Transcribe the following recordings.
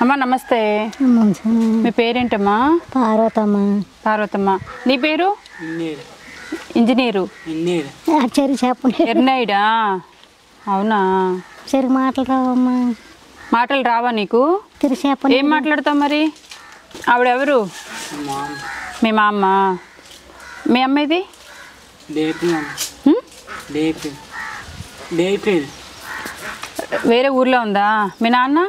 అమ్మా నమస్తే. మీ పేరేంటమ్మా? పార్వతమ్మ. పార్వతమ్మ. నీ పేరు? ఇంజనీరు. చెరి చెప్పండి ఎర్నాయిడా? అవునా? చెరి మాటలు రావమ్మా. మాటలు రావా నీకు? తిరిగి చెప్పండి ఏం మాట్లాడతావు మరి? ఆవిడెవరు? మీ మా అమ్మ మీ అమ్మ ఇది హ్మ్? వేరే ఊర్లో ఉందా? మీ నాన్న?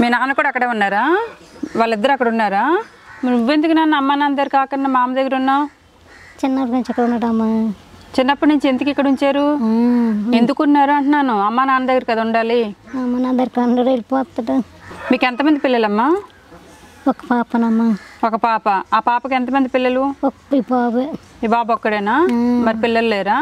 మీ నాన్న కూడా అక్కడే ఉన్నారా? వాళ్ళిద్దరు అక్కడ ఉన్నారా? నువ్వెందుకు నాన్న అమ్మ నాన్న దగ్గర కాకుండా మా అమ్మ దగ్గర ఉన్నావు? చిన్నప్పటి నుంచి అక్కడ ఉన్నాడమ్మా. చిన్నప్పటి నుంచి ఎందుకు ఇక్కడ ఉంచారు? ఎందుకు ఉన్నారు అంటున్నాను? అమ్మ నాన్న దగ్గర కదా ఉండాలి. అమ్మ నా దగ్గర అందరూ వెళ్ళిపోతాడు మీకు ఎంతమంది పిల్లలమ్మా? ఒక పాపనమ్మా. ఒక పాప. ఆ పాపకి ఎంతమంది పిల్లలు? ఈ బాబు. ఈ బాబు ఒక్కడేనా? మరి పిల్లలు లేరా?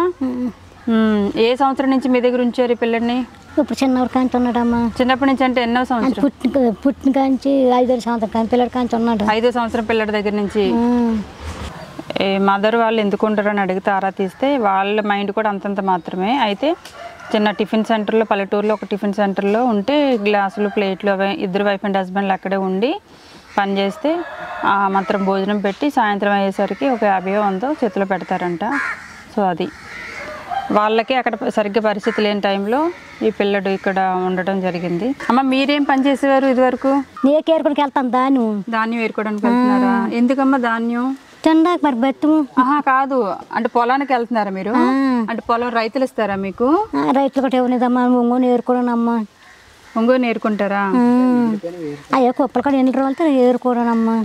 ఏ సంవత్సరం నుంచి మీ దగ్గర ఉంచారు ఈ పిల్లల్ని? ఇప్పుడు చిన్నవాడు కాంచి ఉన్నాడమ్మా. చిన్నప్పటి నుంచి అంటే ఎన్నో సంవత్సరం? పుట్టిన పుట్టిన కాంచి ఐదారు సంవత్సరం కానీ పిల్లడి కాంచి ఉన్నాడు. ఐదో సంవత్సరం పిల్లడి దగ్గర నుంచి మదర్ వాళ్ళు ఎందుకు ఉంటారు అని అడిగితే ఆరా తీస్తే వాళ్ళ మైండ్ కూడా అంతంత మాత్రమే. అయితే చిన్న టిఫిన్ సెంటర్లో పల్లెటూరులో ఒక టిఫిన్ సెంటర్లో ఉంటే గ్లాసులు ప్లేట్లు అవి ఇద్దరు వైఫ్ అండ్ హస్బెండ్లు అక్కడే ఉండి పని చేస్తే ఆ మాత్రం భోజనం పెట్టి సాయంత్రం అయ్యేసరికి ఒక యాభై వందో చేతిలో పెడతారంట. సో అది. వాళ్ళకి అక్కడ సరిగ్గా పరిస్థితి లేని టైంలో ఈ పిల్లడు ఇక్కడ ఉండడం జరిగింది. అమ్మ మీరేం పని చేసేవారు ఇదివరకు? నీ కేరుకుడికి వెళ్తాను దాన్ని ధాన్యం ఏరుకోవడానికి వెళ్తున్నారా? ఎందుకమ్మా ధాన్యం? తినడానికి మరి కాదు. అంటే పొలానికి వెళ్తున్నారా మీరు? అంటే పొలం రైతులు ఇస్తారా మీకు? రైతులు కూడా ఇవ్వలేదమ్మా ఒంగోని ఏరుకోవడనమ్మా. ఒంగోని ఏరుకుంటారా? అయ్యో కుప్పలు కూడా ఎన్ని రోజులతో ఏరుకోవడనమ్మా.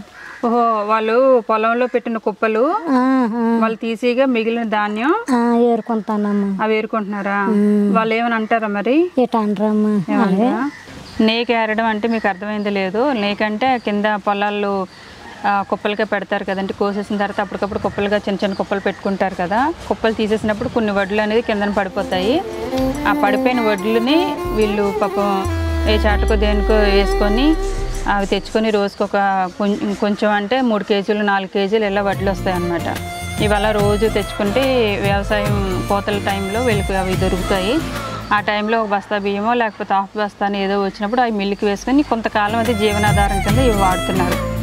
ఓహో వాళ్ళు పొలంలో పెట్టిన కుప్పలు వాళ్ళు తీసిగా మిగిలిన ధాన్యం ఏరుకుంటానమ్మా. అవి ఏరుకుంటున్నారా? వాళ్ళు ఏమని అంటారా మరి? ఏమన్నా నేక్ ఏరడం అంటే మీకు అర్థమైంది లేదు. నేకంటే కింద పొలాలు ఆ, కుప్పలుగా పెడతారు కదండి. కోసేసిన తర్వాత అప్పటికప్పుడు కుప్పలుగా చిన్న చిన్న కుప్పలు పెట్టుకుంటారు కదా. కుప్పలు తీసేసినప్పుడు కొన్ని వడ్లు అనేది కిందన పడిపోతాయి. ఆ పడిపోయిన వడ్లని వీళ్ళు పాపం ఏ చాటుకో దేనికో వేసుకొని అవి తెచ్చుకొని రోజుకి ఒక కొం- కొంచెం అంటే మూడు కేజీలు నాలుగు కేజీలు ఇలా వడ్లు వస్తాయి అన్నమాట ఇవాళ రోజు తెచ్చుకుంటే వ్యవసాయం కోతల టైంలో వీళ్ళకి అవి దొరుకుతాయి. ఆ టైంలో ఒక బస్తా బియ్యమో లేకపోతే హాఫ్ బస్తా అని ఏదో వచ్చినప్పుడు అవి మిల్లుకి వేసుకొని కొంతకాలం అది జీవనాధారం కింద ఇవి వాడుతున్నారు.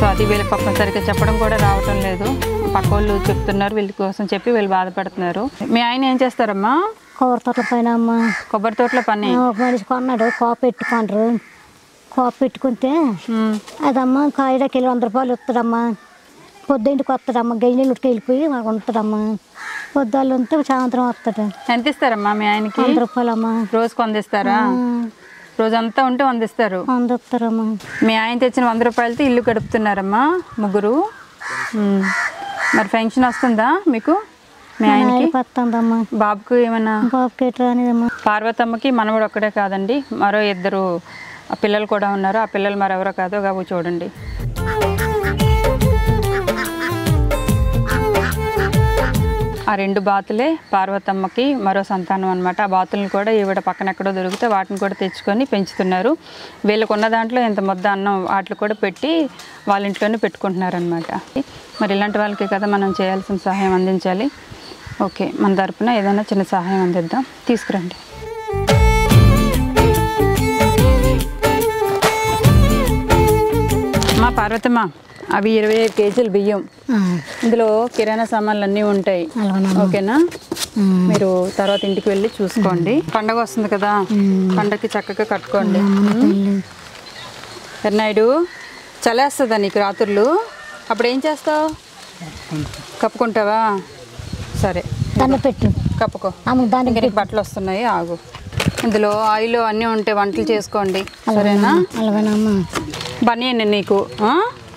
సో అది వీళ్ళకి పాపం సరిగ్గా చెప్పడం కూడా రావటం లేదు. పక్క వాళ్ళు చెప్తున్నారు వీళ్ళ కోసం చెప్పి వీళ్ళు బాధపడుతున్నారు. మీ ఆయన ఏం చేస్తారమ్మా? కూర తోటల పైన అమ్మా. కొబ్బరి తోటలో పని. మనిషి కొన్నాడు కాపు పెట్టుకుంటారు. కాపు పెట్టుకుంటే. అదమ్మా కాయడానికి వెళ్ళి వంద రూపాయలు ఇస్తాడమ్మా. పొద్దుంటికి వస్తాడమ్మా ఉడికి వెళ్ళిపోయి మాకు ఉంటుందమ్మా పొద్దుళ్ళు ఉంటే సాయంత్రం వస్తాడు. ఎంత ఇస్తారమ్మా మీ ఆయనకి? వంద రూపాయలమ్మా. రోజుకు వందిస్తారా రోజంతా ఉంటే వందిస్తారు వంద ఇస్తారమ్మా. మీ ఆయన తెచ్చిన వంద రూపాయలతో ఇల్లు గడుపుతున్నారమ్మా ముగ్గురు. మరి పెన్షన్ వస్తుందా మీకు మీ ఆయనకి? బాబుకు ఏమన్నా? బాబు కేటర్ అనేదమ్మా పార్వతమ్మకి మనవడు ఒక్కడే కాదండి మరో ఇద్దరు ఆ పిల్లలు కూడా ఉన్నారు. ఆ పిల్లలు మరెవరో కాదో కాబు చూడండి. ఆ రెండు బాతులే పార్వతమ్మకి మరో సంతానం అనమాట ఆ బాతులను కూడా ఈవిడ పక్కన ఎక్కడో దొరికితే వాటిని కూడా తెచ్చుకొని పెంచుతున్నారు. వీళ్ళకు ఉన్న దాంట్లో ఇంత ముద్ద అన్నం వాటిని కూడా పెట్టి వాళ్ళ ఇంట్లోనే పెట్టుకుంటున్నారనమాట మరి ఇలాంటి వాళ్ళకి కదా మనం చేయాల్సిన సహాయం అందించాలి. ఓకే మన తరపున ఏదైనా చిన్న సహాయం అందిద్దాం. తీసుకురండి. మా పార్వతమ్మ అవి ఇరవై ఐదు కేజీలు బియ్యం. ఇందులో కిరాణా సామాన్లు అన్నీ ఉంటాయి. ఓకేనా? మీరు తర్వాత ఇంటికి వెళ్ళి చూసుకోండి. పండగ వస్తుంది కదా. పండగకి చక్కగా కట్టుకోండి. ఎర్నాయుడు చలేస్తుందా నీకు రాత్రులు? అప్పుడు ఏం చేస్తావు? కప్పుకుంటావా? సరే. దాన్ని పెట్టు. కప్పుకో. ఆమె దాన్ని ఇంకా నీకు బట్టలు వస్తున్నాయి ఆగు. ఇందులో ఆయిల్ అన్నీ ఉంటాయి వంటలు చేసుకోండి. సరేనా? బనియన్ నీకు?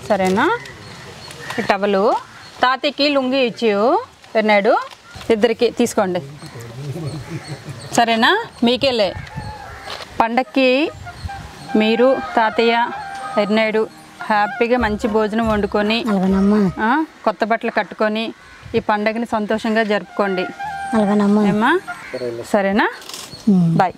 సరేనా? టవలు. తాతయ్యకి లుంగి ఇచ్చివు ఎన్నాడు ఇద్దరికి తీసుకోండి. సరేనా? మీకెళ్ళే. పండక్కి మీరు తాతయ్య ఎర్నాయుడు హ్యాపీగా మంచి భోజనం వండుకొని కొత్త బట్టలు కట్టుకొని ఈ పండగని సంతోషంగా జరుపుకోండి. ఏమ్మా? సరేనా. బాయ్.